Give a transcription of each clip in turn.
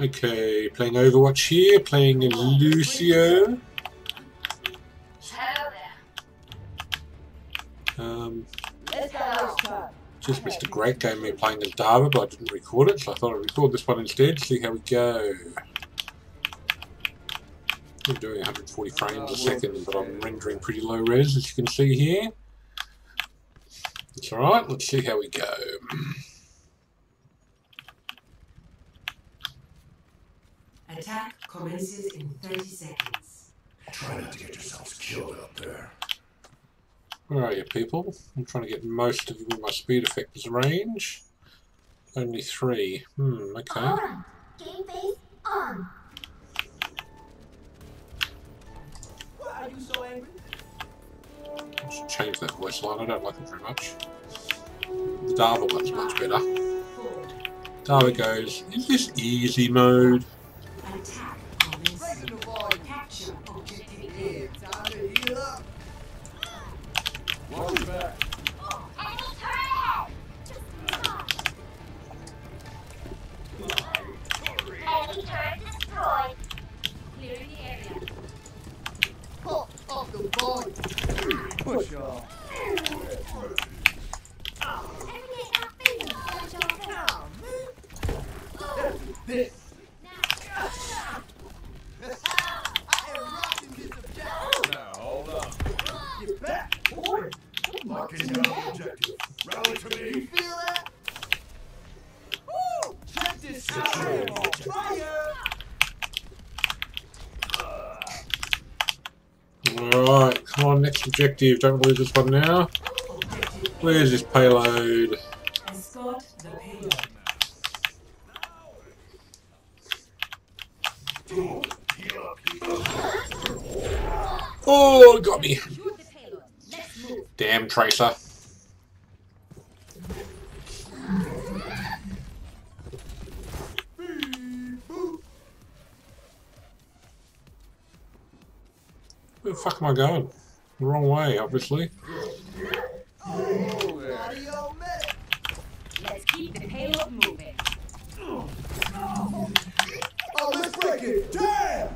Okay, playing Overwatch here, playing Lucio. Um, just missed a great game me playing as D.Va, but I didn't record it, so I thought I'd record this one instead, see how we go. I'm doing 140 frames a second, but I'm rendering pretty low res, as you can see here. It's alright, let's see how we go. Attack commences in 30 seconds. Try not to get yourselves killed out there. Where are you people? I'm trying to get most of you in my speed effectors range. Only three. Hmm, okay. On. Game face on. Why are you so angry? I should change that voice line, I don't like it very much. The D.Va one's much better. Four. D.Va goes, is this easy mode? Attack commences. Raising the volume. Capture objective A. time to heal up. Watch back. Objective. Don't lose this one now. Where's this payload? Payload. Oh, got me. Damn Tracer. Where the fuck am I going? The wrong way, obviously. Let's keep the payload moving. Oh, let's break it. Damn!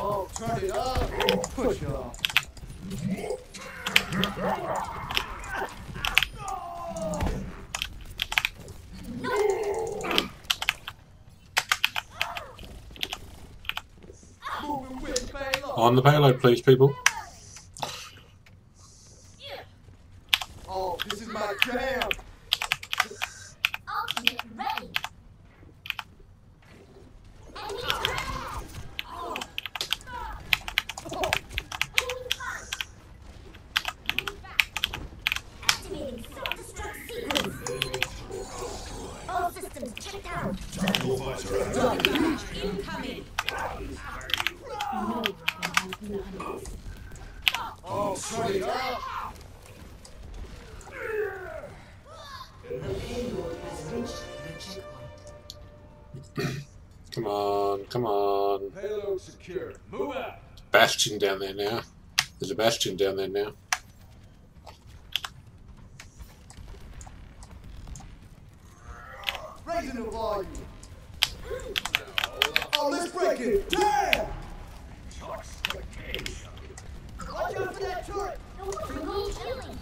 Oh, turn it up. Push off. Moving with payload. On the payload, please, people. Oh, this is my jam. Oh, Bastion down there now. There's a Bastion down there now. Raising the volume. Oh, let's break it. Damn! Watch out for that turret. We need healing.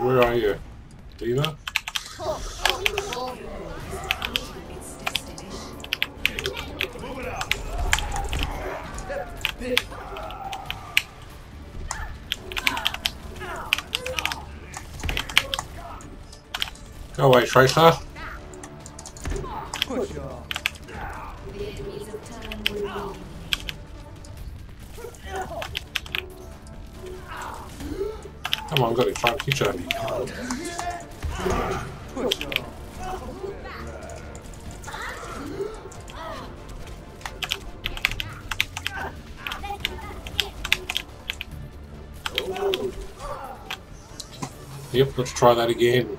Where are you? D.Va? Its destination. Move it out. Bit. Go away, time Come on, got catch her. Push off. Yep, let's try that again.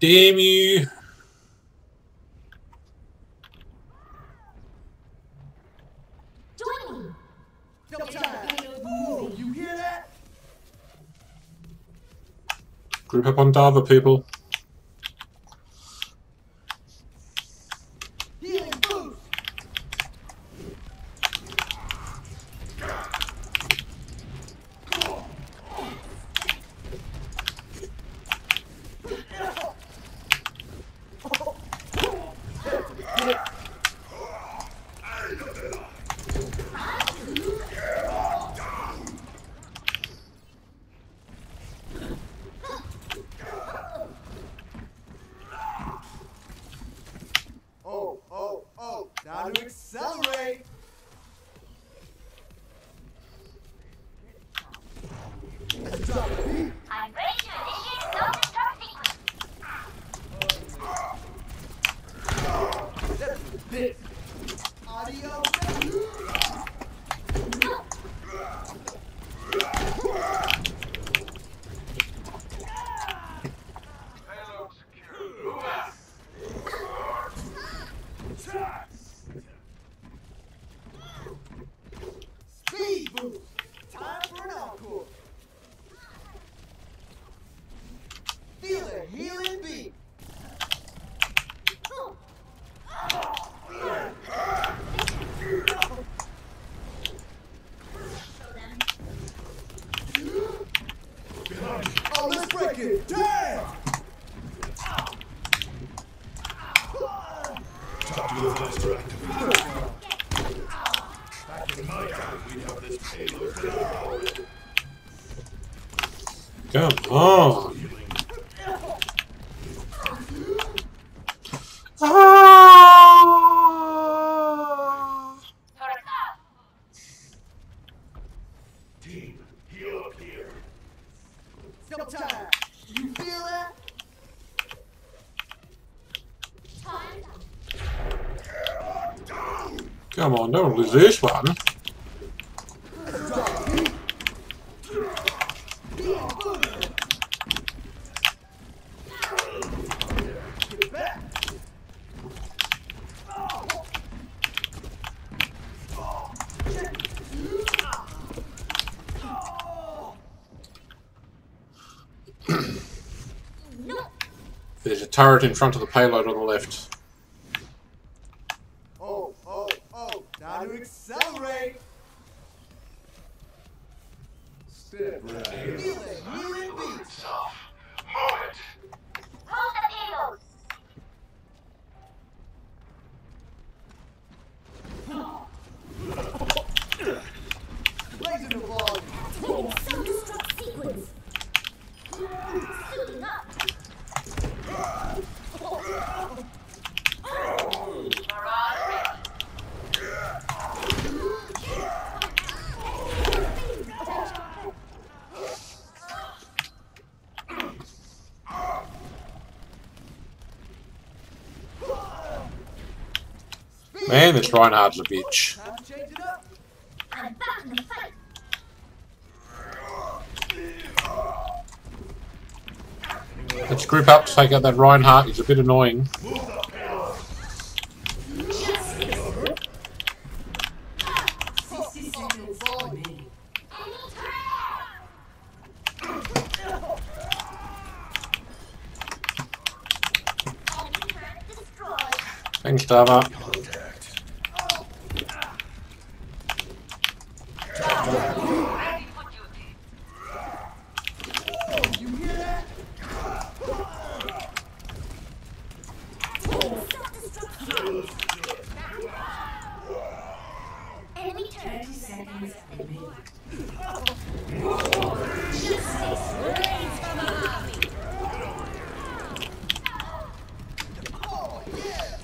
Damn you. Join me. No time. Ooh, you hear that? Group up on D.Va, people. Healing boost. Oh, oh, oh. Time to accelerate. Let's drop the beat. I'm ready to initiate self-destruct sequence. That's this. Audio. Payload secure. Move out. Speed boost. Time for an encore. Feel the healing beat. Oh, let's break it. Damn! Tactical visor activated. Back in my time, we'd have this payload without Come on. Ah! Team, heal up here. No time. You feel that? Come on, don't lose this one. There's a turret in front of the payload on the left. Oh, oh, oh. Time to accelerate. Step right. Feel the healing beat. Off. Move it. Hold the payload. Raising the volume. Self-destruct sequence. Suiting up. Mirage ready. Man, this Reinhardt's a bitch. Time to change it up. I'm back in the fight. Let's group up to take out that Reinhardt. He's a bit annoying. Move the payload. Sixty seconds remaining. Enemy turret. Enemy turret Stava. You hear that? Enemy turret 30 seconds remaining. justice. Raise from above. Oh, yeah.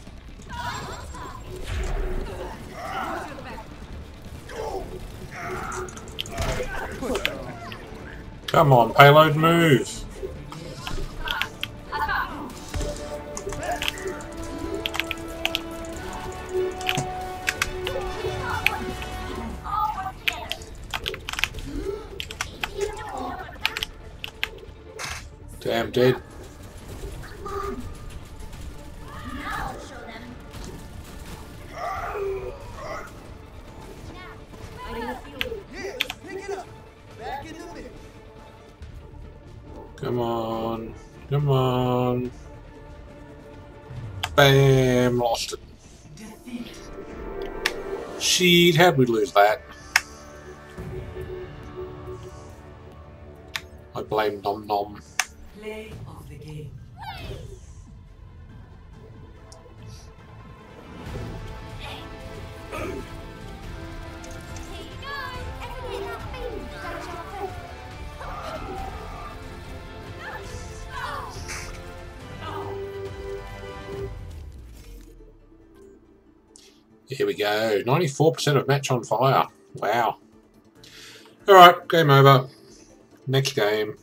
Come on, payload move. Damn, dead. Come on. Come on. Bam, lost it. Shit, how'd we lose that? I blame Nom Nom. Play Here we go. 94% of match on fire. Wow. Alright, game over. Next game.